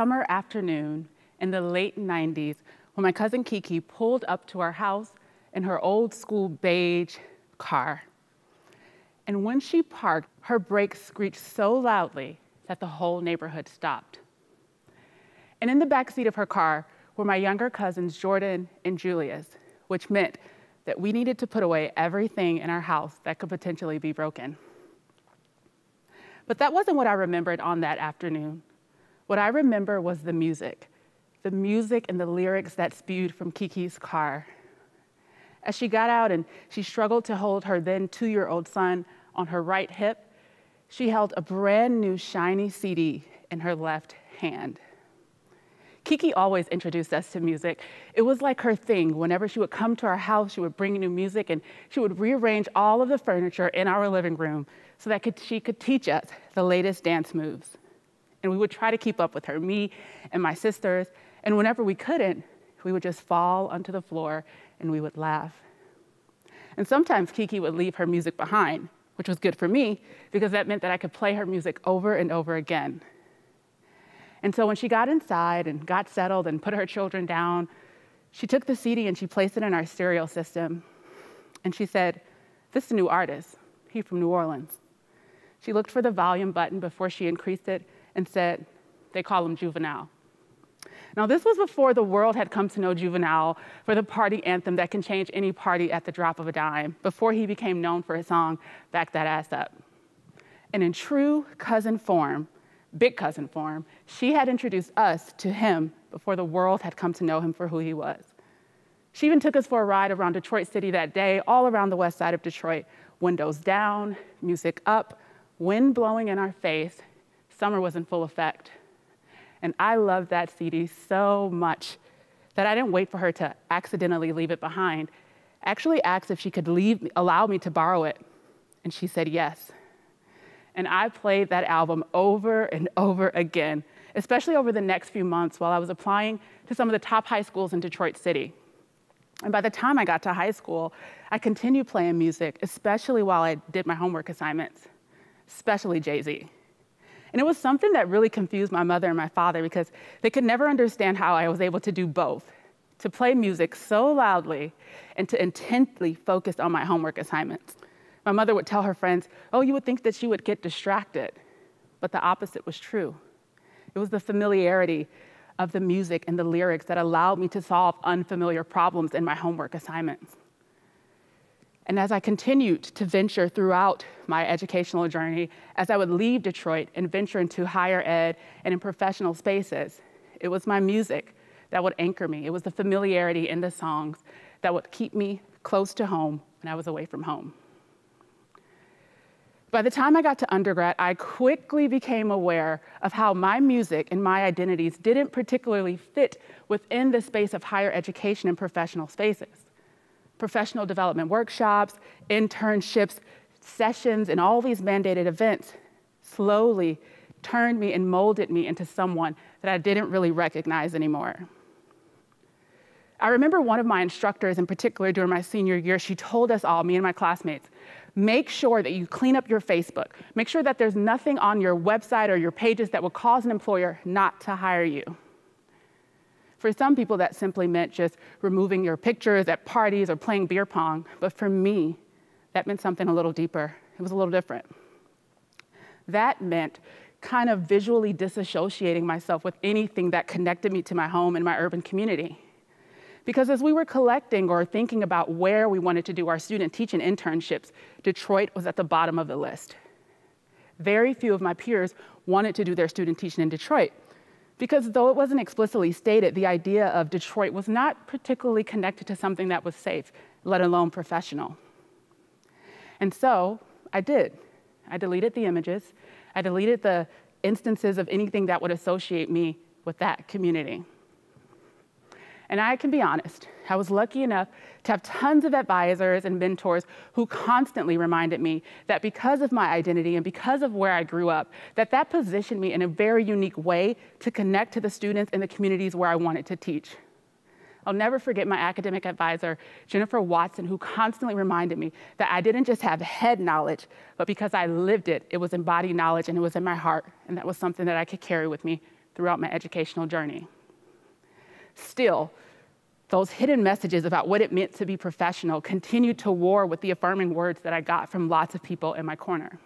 summer afternoon in the late 90s when my cousin Kiki pulled up to our house in her old school beige car. And when she parked, her brakes screeched so loudly that the whole neighborhood stopped. And in the back seat of her car were my younger cousins, Jordan and Julius, which meant that we needed to put away everything in our house that could potentially be broken. But that wasn't what I remembered on that afternoon. What I remember was the music, the music and the lyrics that spewed from Kiki's car. As she got out and she struggled to hold her then two year old son on her right hip, she held a brand new shiny CD in her left hand. Kiki always introduced us to music. It was like her thing. Whenever she would come to our house, she would bring new music and she would rearrange all of the furniture in our living room so that she could teach us the latest dance moves. And we would try to keep up with her, me and my sisters. And whenever we couldn't, we would just fall onto the floor and we would laugh. And sometimes Kiki would leave her music behind, which was good for me because that meant that I could play her music over and over again. And so when she got inside and got settled and put her children down, she took the CD and she placed it in our stereo system. And she said, This is a new artist. He from New Orleans. She looked for the volume button before she increased it and said, They call him Juvenile. Now, this was before the world had come to know Juvenile for the party anthem that can change any party at the drop of a dime, before he became known for his song, Back That Ass Up. And in true cousin form, big cousin form, she had introduced us to him before the world had come to know him for who he was. She even took us for a ride around Detroit City that day, all around the west side of Detroit, windows down, music up, wind blowing in our face. Summer was in full effect. And I loved that CD so much that I didn't wait for her to accidentally leave it behind. Actually asked if she could leave, allow me to borrow it. And she said yes. And I played that album over and over again, especially over the next few months while I was applying to some of the top high schools in Detroit City. And by the time I got to high school, I continued playing music, especially while I did my homework assignments, especially Jay Z. And it was something that really confused my mother and my father because they could never understand how I was able to do both to play music so loudly and to intently focus on my homework assignments. My mother would tell her friends, Oh, you would think that she would get distracted. But the opposite was true. It was the familiarity of the music and the lyrics that allowed me to solve unfamiliar problems in my homework assignments. And as I continued to venture throughout my educational journey, as I would leave Detroit and venture into higher ed and in professional spaces, it was my music that would anchor me. It was the familiarity in the songs that would keep me close to home when I was away from home. By the time I got to undergrad, I quickly became aware of how my music and my identities didn't particularly fit within the space of higher education and professional spaces professional development workshops, internships, sessions, and all these mandated events slowly turned me and molded me into someone that I didn't really recognize anymore. I remember one of my instructors in particular during my senior year, she told us all, me and my classmates, make sure that you clean up your Facebook. Make sure that there's nothing on your website or your pages that will cause an employer not to hire you. For some people, that simply meant just removing your pictures at parties or playing beer pong. But for me, that meant something a little deeper. It was a little different. That meant kind of visually disassociating myself with anything that connected me to my home and my urban community. Because as we were collecting or thinking about where we wanted to do our student teaching internships, Detroit was at the bottom of the list. Very few of my peers wanted to do their student teaching in Detroit. Because though it wasn't explicitly stated, the idea of Detroit was not particularly connected to something that was safe, let alone professional. And so I did. I deleted the images, I deleted the instances of anything that would associate me with that community. And I can be honest, I was lucky enough to have tons of advisors and mentors who constantly reminded me that because of my identity and because of where I grew up, that that positioned me in a very unique way to connect to the students in the communities where I wanted to teach. I'll never forget my academic advisor, Jennifer Watson, who constantly reminded me that I didn't just have head knowledge, but because I lived it, it was embodied knowledge and it was in my heart. And that was something that I could carry with me throughout my educational journey. Still, those hidden messages about what it meant to be professional continued to war with the affirming words that I got from lots of people in my corner.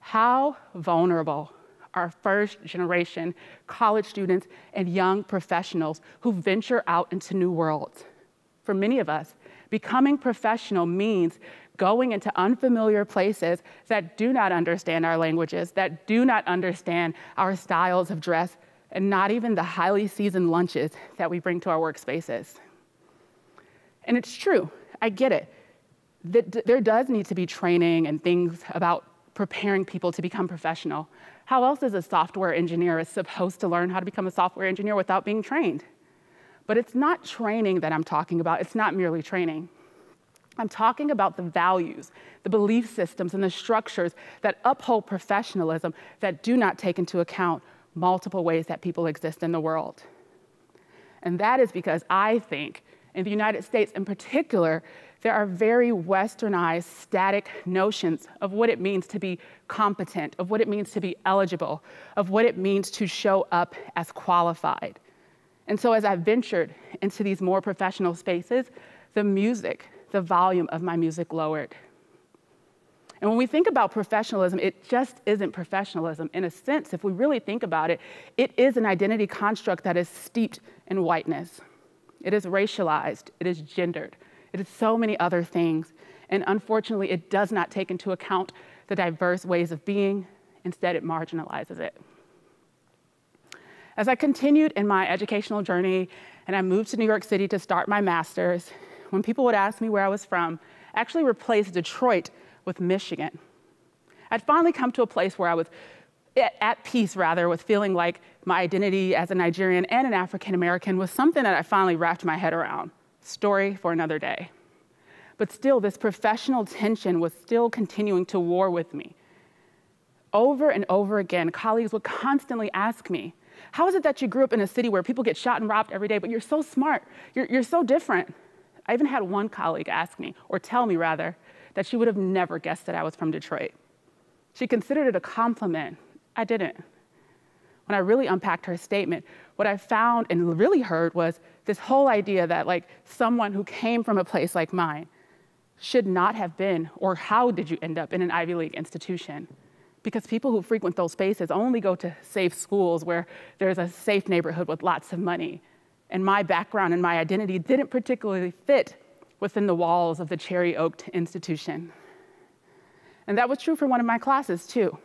How vulnerable are first generation college students and young professionals who venture out into new worlds. For many of us, becoming professional means going into unfamiliar places that do not understand our languages, that do not understand our styles of dress, and not even the highly seasoned lunches that we bring to our workspaces. And it's true, I get it. That there does need to be training and things about preparing people to become professional. How else is a software engineer supposed to learn how to become a software engineer without being trained? But it's not training that I'm talking about, it's not merely training. I'm talking about the values, the belief systems, and the structures that uphold professionalism that do not take into account multiple ways that people exist in the world. And that is because I think, in the United States in particular, there are very westernized, static notions of what it means to be competent, of what it means to be eligible, of what it means to show up as qualified. And so, as I ventured into these more professional spaces, the music, the volume of my music lowered. And when we think about professionalism, it just isn't professionalism. In a sense, if we really think about it, it is an identity construct that is steeped in whiteness. It is racialized, it is gendered, it is so many other things. And unfortunately, it does not take into account the diverse ways of being, instead, it marginalizes it. As I continued in my educational journey and I moved to New York City to start my master's, when people would ask me where I was from, I actually replaced Detroit with Michigan. I'd finally come to a place where I was at peace, rather, with feeling like my identity as a Nigerian and an African American was something that I finally wrapped my head around. Story for another day. But still, this professional tension was still continuing to war with me. Over and over again, colleagues would constantly ask me, How is it that you grew up in a city where people get shot and robbed every day, but you're so smart? You're, you're so different. I even had one colleague ask me, or tell me rather, that she would have never guessed that I was from Detroit. She considered it a compliment. I didn't. When I really unpacked her statement, what I found and really heard was this whole idea that, like, someone who came from a place like mine should not have been, or how did you end up in an Ivy League institution? Because people who frequent those spaces only go to safe schools where there's a safe neighborhood with lots of money. And my background and my identity didn't particularly fit within the walls of the cherry oaked institution. And that was true for one of my classes, too.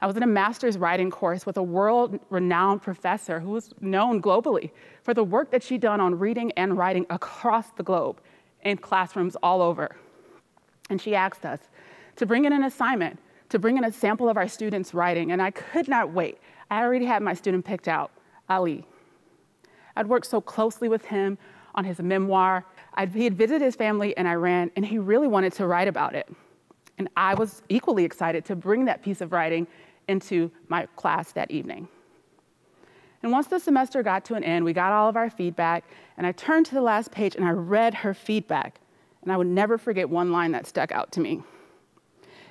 I was in a master's writing course with a world renowned professor who was known globally for the work that she'd done on reading and writing across the globe in classrooms all over. And she asked us to bring in an assignment, to bring in a sample of our students' writing, and I could not wait. I already had my student picked out, Ali. I'd worked so closely with him on his memoir I'd, he had visited his family in Iran, and he really wanted to write about it. And I was equally excited to bring that piece of writing into my class that evening. And once the semester got to an end, we got all of our feedback, and I turned to the last page and I read her feedback. And I would never forget one line that stuck out to me.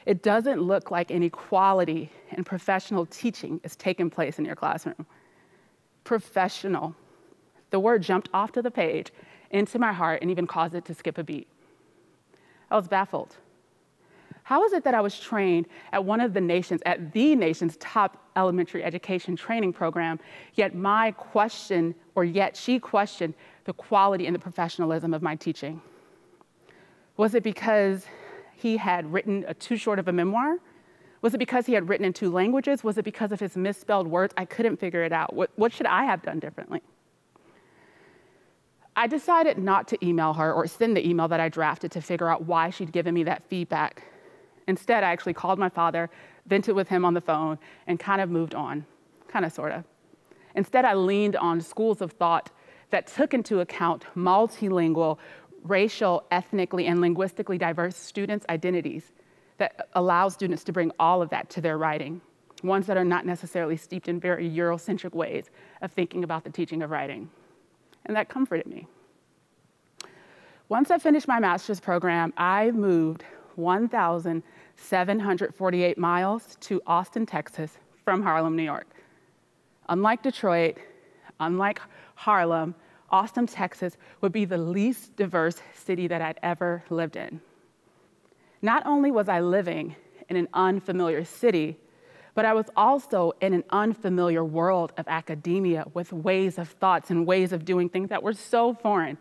It doesn't look like any quality and professional teaching is taking place in your classroom. Professional. The word jumped off to the page, into my heart and even caused it to skip a beat. I was baffled. How is it that I was trained at one of the nation's, at the nation's top elementary education training program, yet my question, or yet she questioned the quality and the professionalism of my teaching? Was it because he had written a too short of a memoir? Was it because he had written in two languages? Was it because of his misspelled words? I couldn't figure it out. What, what should I have done differently? I decided not to email her or send the email that I drafted to figure out why she'd given me that feedback. Instead, I actually called my father, vented with him on the phone, and kind of moved on, kind of, sort of. Instead, I leaned on schools of thought that took into account multilingual, racial, ethnically, and linguistically diverse students' identities that allow students to bring all of that to their writing, ones that are not necessarily steeped in very Eurocentric ways of thinking about the teaching of writing and that comforted me. Once I finished my master's program, I moved 1,748 miles to Austin, Texas from Harlem, New York. unlike Detroit, unlike Harlem, Austin, Texas would be the least diverse city that I'd ever lived in. Not only was I living in an unfamiliar city, but I was also in an unfamiliar world of academia with ways of thoughts and ways of doing things that were so foreign.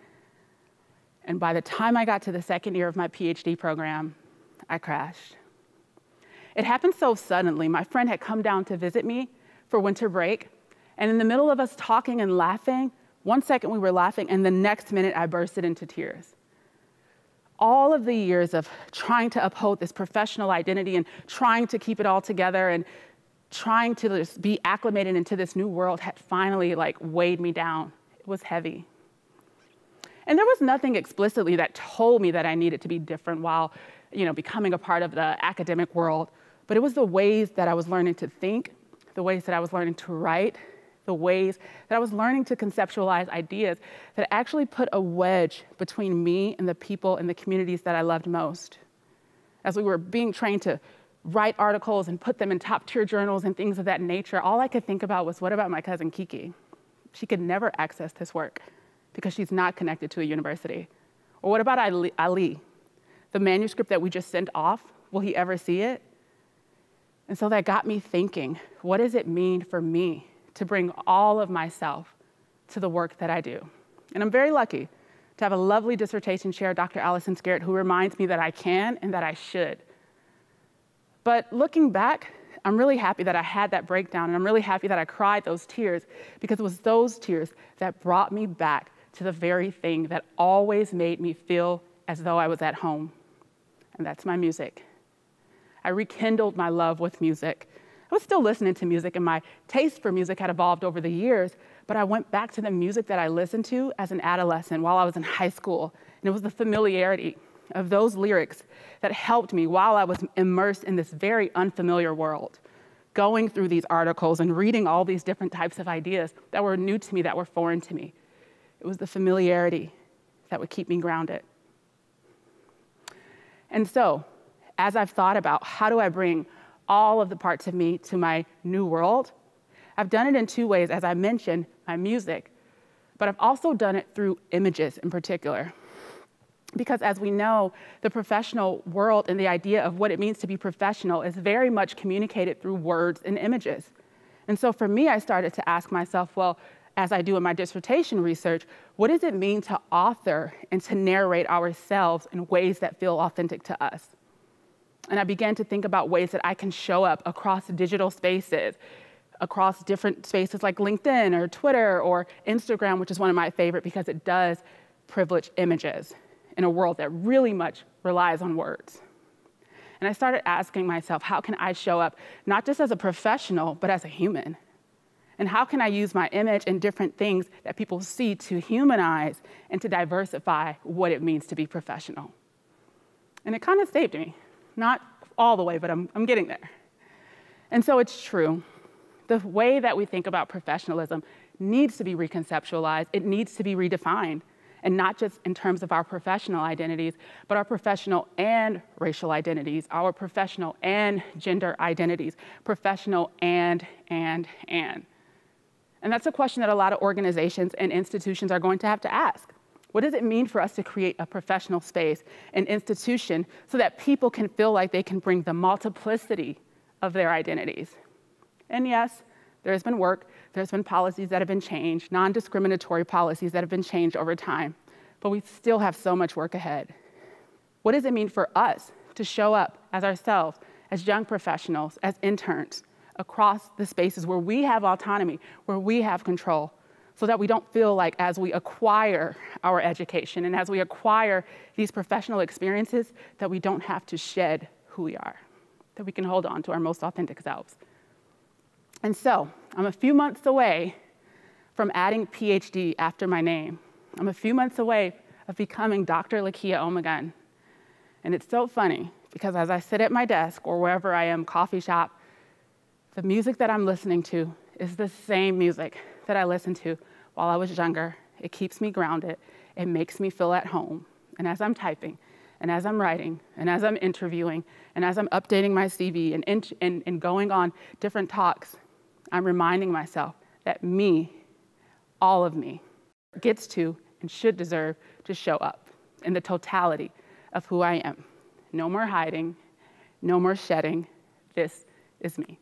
And by the time I got to the second year of my PhD program, I crashed. It happened so suddenly. My friend had come down to visit me for winter break, and in the middle of us talking and laughing, one second we were laughing, and the next minute I bursted into tears. All of the years of trying to uphold this professional identity and trying to keep it all together and trying to be acclimated into this new world had finally like weighed me down. It was heavy. And there was nothing explicitly that told me that I needed to be different while, you know, becoming a part of the academic world, but it was the ways that I was learning to think, the ways that I was learning to write, the ways that I was learning to conceptualize ideas that actually put a wedge between me and the people and the communities that I loved most. As we were being trained to write articles and put them in top tier journals and things of that nature, all I could think about was what about my cousin Kiki? She could never access this work because she's not connected to a university. Or what about Ali? The manuscript that we just sent off, will he ever see it? And so that got me thinking what does it mean for me to bring all of myself to the work that I do. And I'm very lucky to have a lovely dissertation chair, Dr. Allison Skerrett, who reminds me that I can and that I should. But looking back, I'm really happy that I had that breakdown, and I'm really happy that I cried those tears because it was those tears that brought me back to the very thing that always made me feel as though I was at home, and that's my music. I rekindled my love with music I was still listening to music, and my taste for music had evolved over the years, but I went back to the music that I listened to as an adolescent while I was in high school. And it was the familiarity of those lyrics that helped me while I was immersed in this very unfamiliar world, going through these articles and reading all these different types of ideas that were new to me, that were foreign to me. It was the familiarity that would keep me grounded. And so, as I've thought about how do I bring all of the parts of me to my new world. I've done it in two ways, as I mentioned, my music, but I've also done it through images in particular. Because as we know, the professional world and the idea of what it means to be professional is very much communicated through words and images. And so for me, I started to ask myself, well, as I do in my dissertation research, what does it mean to author and to narrate ourselves in ways that feel authentic to us? And I began to think about ways that I can show up across digital spaces, across different spaces like LinkedIn or Twitter or Instagram, which is one of my favorite because it does privilege images in a world that really much relies on words. And I started asking myself, how can I show up not just as a professional, but as a human? And how can I use my image and different things that people see to humanize and to diversify what it means to be professional? And it kind of saved me not all the way, but I'm, I'm getting there. And so it's true. The way that we think about professionalism needs to be reconceptualized, it needs to be redefined, and not just in terms of our professional identities, but our professional and racial identities, our professional and gender identities, professional and, and, and. And that's a question that a lot of organizations and institutions are going to have to ask. What does it mean for us to create a professional space, an institution, so that people can feel like they can bring the multiplicity of their identities? And yes, there's been work, there's been policies that have been changed, non discriminatory policies that have been changed over time, but we still have so much work ahead. What does it mean for us to show up as ourselves, as young professionals, as interns, across the spaces where we have autonomy, where we have control, so that we don't feel like as we acquire our education and as we acquire these professional experiences, that we don't have to shed who we are, that we can hold on to our most authentic selves. And so, I'm a few months away from adding PhD after my name. I'm a few months away of becoming Dr. Lakeya Omogun. And it's so funny because as I sit at my desk or wherever I am, coffee shop, the music that I'm listening to is the same music that I listened to while I was younger. It keeps me grounded. It makes me feel at home. And as I'm typing, and as I'm writing, and as I'm interviewing, and as I'm updating my CV and, and, and going on different talks, I'm reminding myself that me, all of me, gets to and should deserve to show up in the totality of who I am. No more hiding, no more shedding. This is me.